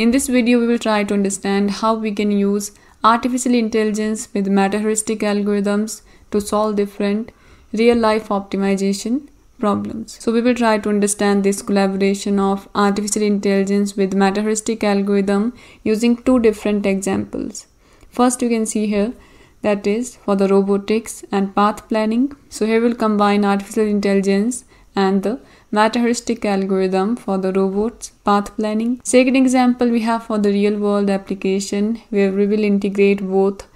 In this video, we will try to understand how we can use artificial intelligence with meta heuristic algorithms to solve different real life optimization problems. So we will try to understand this collaboration of artificial intelligence with meta heuristic algorithm using two different examples. First, you can see here that is for the robotics and path planning. So here we'll combine artificial intelligence and the meta heuristic algorithm for the robots path planning. Second example we have for the real world application where we will integrate both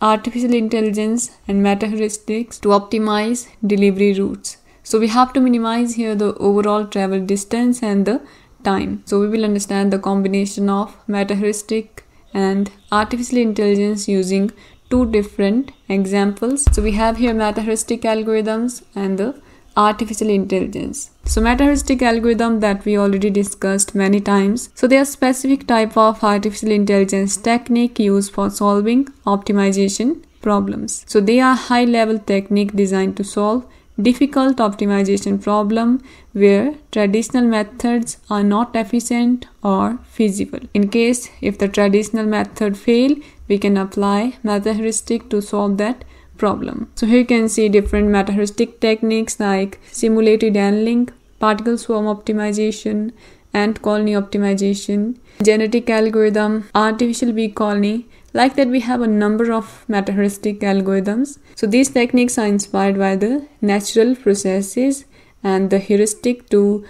artificial intelligence and meta heuristics to optimize delivery routes. So we have to minimize here the overall travel distance and the time. So we will understand the combination of meta heuristic and artificial intelligence using two different examples. So we have here meta heuristic algorithms and the artificial intelligence. So meta heuristic algorithm that we already discussed many times. So they are specific type of artificial intelligence technique used for solving optimization problems. So they are high level technique designed to solve difficult optimization problem where traditional methods are not efficient or feasible. In case if the traditional method fail, we can apply meta heuristic to solve that problem. So here you can see different meta heuristic techniques like simulated annealing, particle swarm optimization, ant colony optimization, genetic algorithm, artificial bee colony, like that we have a number of meta heuristic algorithms. So these techniques are inspired by the natural processes and the heuristic to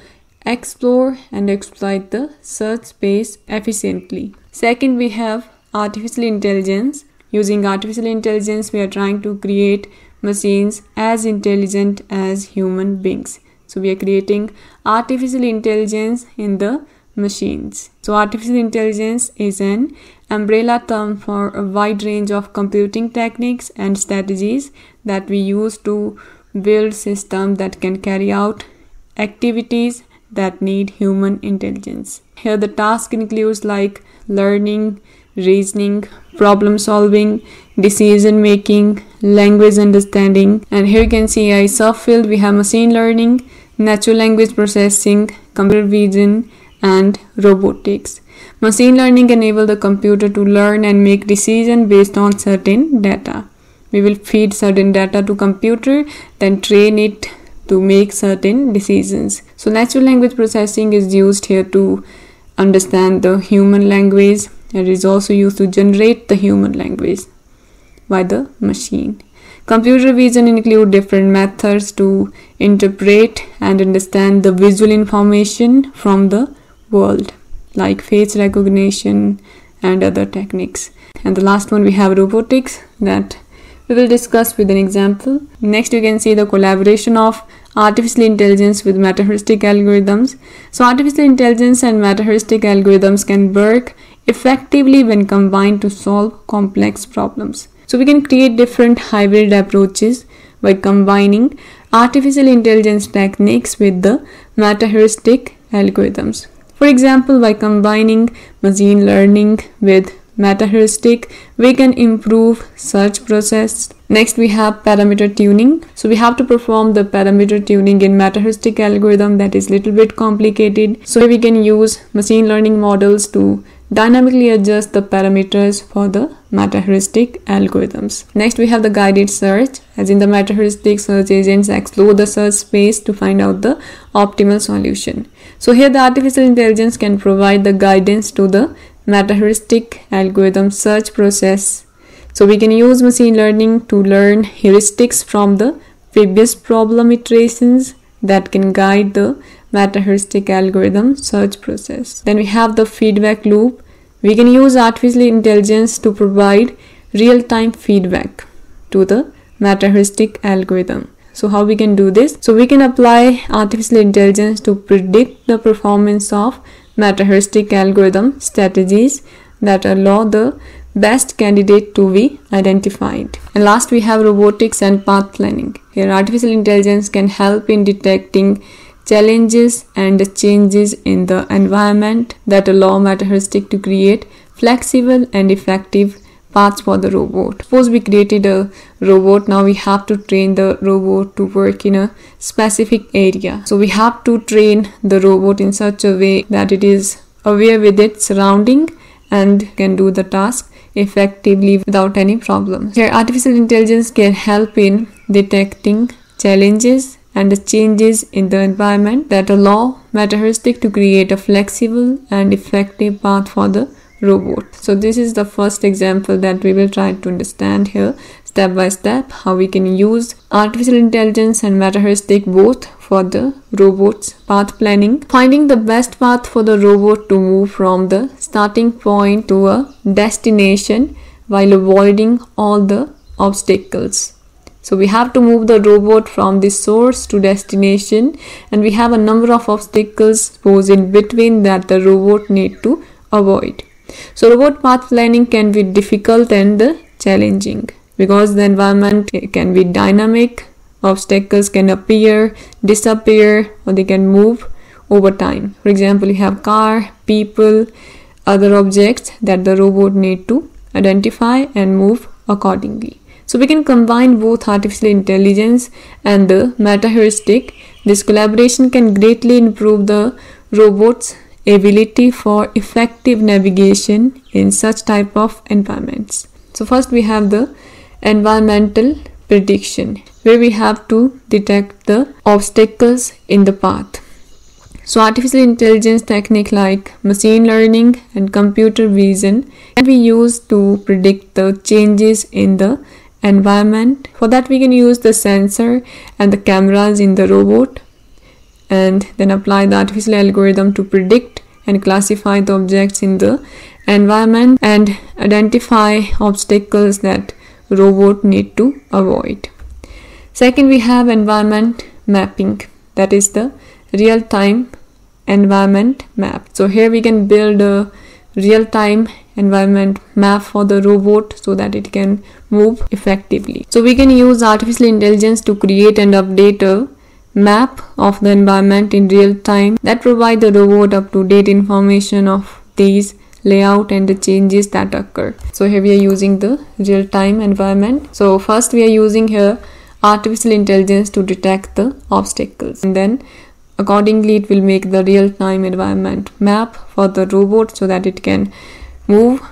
explore and exploit the search space efficiently. Second, we have artificial intelligence. Using artificial intelligence, we are trying to create machines as intelligent as human beings. So we are creating artificial intelligence in the machines. So artificial intelligence is an umbrella term for a wide range of computing techniques and strategies that we use to build systems that can carry out activities that need human intelligence. Here the task includes like learning, reasoning, problem solving, decision making, language understanding. And here you can see a subfield we have machine learning, natural language processing, computer vision, and robotics. Machine learning enable the computer to learn and make decision based on certain data. We will feed certain data to computer, then train it to make certain decisions. So natural language processing is used here to understand the human language. It is also used to generate the human language by the machine. Computer vision include different methods to interpret and understand the visual information from the world like face recognition and other techniques. And the last one we have robotics that we will discuss with an example. Next you can see the collaboration of artificial intelligence with metaheuristic algorithms. So artificial intelligence and metaheuristic algorithms can work effectively when combined to solve complex problems. So we can create different hybrid approaches by combining artificial intelligence techniques with the metaheuristic algorithms. For example, by combining machine learning with metaheuristic, we can improve search process. Next, we have parameter tuning. So we have to perform the parameter tuning in meta heuristic algorithm that is little bit complicated. So we can use machine learning models to dynamically adjust the parameters for the meta-heuristic algorithms. Next, we have the guided search. As in the meta-heuristic search agents explore the search space to find out the optimal solution. So here the artificial intelligence can provide the guidance to the meta-heuristic algorithm search process. So we can use machine learning to learn heuristics from the previous problem iterations that can guide the meta-heuristic algorithm search process. Then we have the feedback loop. We can use artificial intelligence to provide real-time feedback to the meta-heuristic algorithm. So how we can do this? So we can apply artificial intelligence to predict the performance of meta-heuristic algorithm strategies that allow the best candidate to be identified. And last we have robotics and path planning. Here artificial intelligence can help in detecting challenges and changes in the environment that allow meta-heuristic to create flexible and effective paths for the robot. Suppose we created a robot, now we have to train the robot to work in a specific area. So we have to train the robot in such a way that it is aware with its surrounding and can do the task effectively without any problems. Here, artificial intelligence can help in detecting challenges and the changes in the environment that allow Metaheuristic to create a flexible and effective path for the robot. So this is the first example that we will try to understand here step by step how we can use artificial intelligence and Metaheuristic both for the robot's path planning. Finding the best path for the robot to move from the starting point to a destination while avoiding all the obstacles. So we have to move the robot from the source to destination and we have a number of obstacles posed in between that the robot need to avoid. So robot path planning can be difficult and challenging because the environment can be dynamic, obstacles can appear, disappear or they can move over time. For example, you have car, people, other objects that the robot need to identify and move accordingly. So we can combine both artificial intelligence and the meta heuristic. This collaboration can greatly improve the robot's ability for effective navigation in such type of environments. So first we have the environmental prediction where we have to detect the obstacles in the path. So artificial intelligence technique like machine learning and computer vision can be used to predict the changes in the environment. For that we can use the sensor and the cameras in the robot and then apply the artificial algorithm to predict and classify the objects in the environment and identify obstacles that robot need to avoid. Second, we have environment mapping, that is the real time environment map. So, here we can build a real time environment map for the robot so that it can move effectively. So, we can use artificial intelligence to create and update a map of the environment in real time that provide the robot up to date information of these layout and the changes that occur. So here we are using the real time environment. So first we are using here artificial intelligence to detect the obstacles. And then accordingly it will make the real time environment map for the robot so that it can move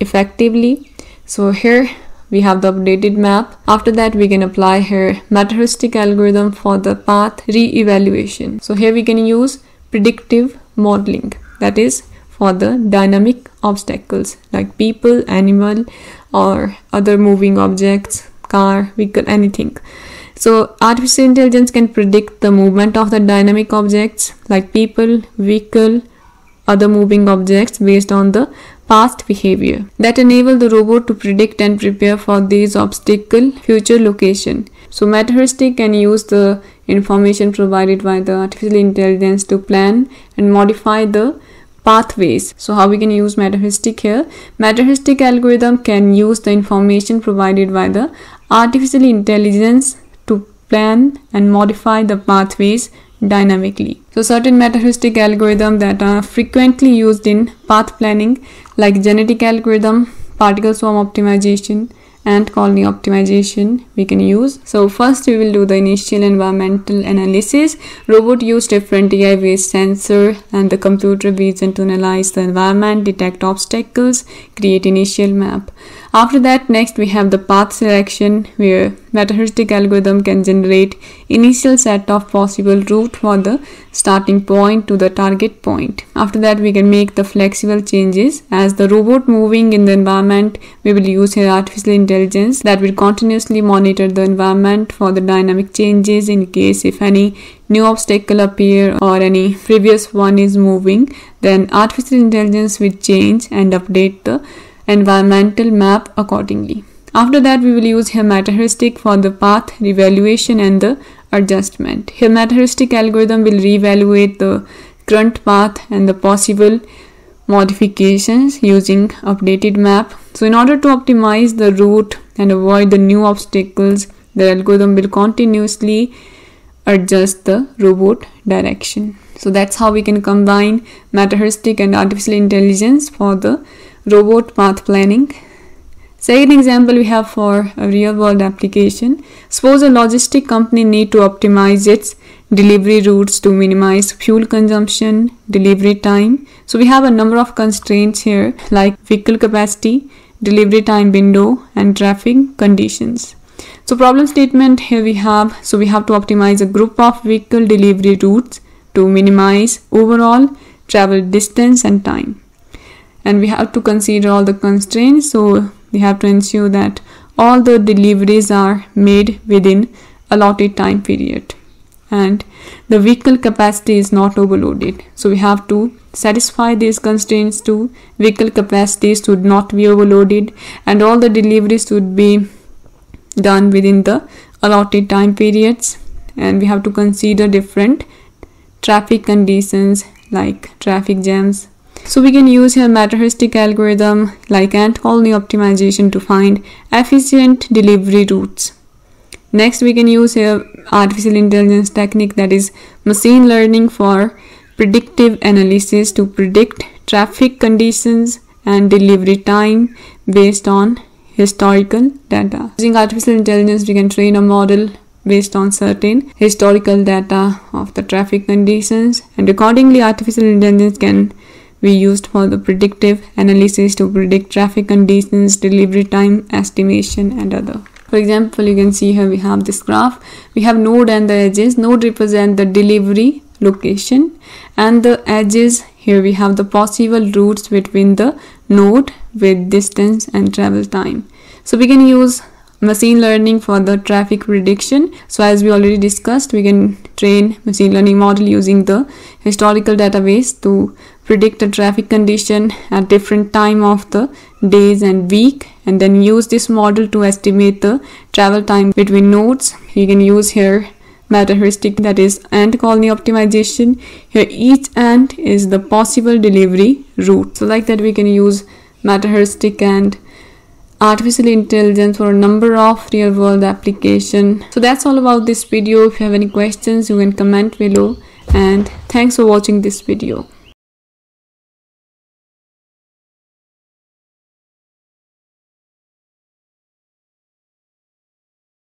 effectively. So here we have the updated map. After that we can apply here metaheuristic algorithm for the path re-evaluation. So here we can use predictive modeling. That is for the dynamic obstacles like people, animal, or other moving objects, car, vehicle, anything. So, artificial intelligence can predict the movement of the dynamic objects like people, vehicle, other moving objects based on the past behavior that enable the robot to predict and prepare for these obstacle future location. So Metaheuristic can use the information provided by the artificial intelligence to plan and modify the pathways. So how we can use metaheuristic here? Metaheuristic algorithm can use the information provided by the artificial intelligence to plan and modify the pathways dynamically. So certain metaheuristic algorithms that are frequently used in path planning like genetic algorithm, particle swarm optimization, ant colony optimization we can use. So first we will do the initial environmental analysis. Robot use different AI based sensor and the computer vision to analyze the environment, detect obstacles, create initial map. After that, next we have the path selection where metaheuristic algorithm can generate initial set of possible route for the starting point to the target point. After that, we can make the flexible changes. As the robot moving in the environment, we will use here artificial intelligence that will continuously monitor the environment for the dynamic changes in case if any new obstacle appear or any previous one is moving, then artificial intelligence will change and update the environmental map accordingly. After that, we will use here metaheuristic for the path evaluation and the adjustment. Here metaheuristic algorithm will reevaluate the current path and the possible modifications using updated map. So in order to optimize the route and avoid the new obstacles, the algorithm will continuously adjust the robot direction. So that's how we can combine metaheuristic and artificial intelligence for the robot path planning. Second example we have for a real world application. Suppose a logistic company need to optimize its delivery routes to minimize fuel consumption, delivery time. So we have a number of constraints here like vehicle capacity, delivery time window and traffic conditions. So problem statement here we have, so we have to optimize a group of vehicle delivery routes to minimize overall travel distance and time. And we have to consider all the constraints. So we have to ensure that all the deliveries are made within allotted time period. And the vehicle capacity is not overloaded. So we have to satisfy these constraints too. Vehicle capacities should not be overloaded and all the deliveries should be done within the allotted time periods. And we have to consider different traffic conditions like traffic jams so we can use here meta heuristic algorithm like ant colony optimization to find efficient delivery routes Next, we can use here artificial intelligence technique that is machine learning for predictive analysis to predict traffic conditions and delivery time based on historical data. Using artificial intelligence, we can train a model based on certain historical data of the traffic conditions and accordingly artificial intelligence can be used for the predictive analysis to predict traffic conditions, delivery time estimation and other. For example, you can see here we have this graph. We have node and the edges. Node represent the delivery location and the edges here we have the possible routes between the node with distance and travel time. So we can use machine learning for the traffic prediction so as we already discussed we can train machine learning model using the historical database to predict a traffic condition at different time of the days and week and then use this model to estimate the travel time between nodes. You can use here meta heuristic that is ant colony optimization. Here each ant is the possible delivery route. So like that we can use meta heuristic and artificial intelligence for a number of real world application. So that's all about this video. If you have any questions you can comment below. And thanks for watching this video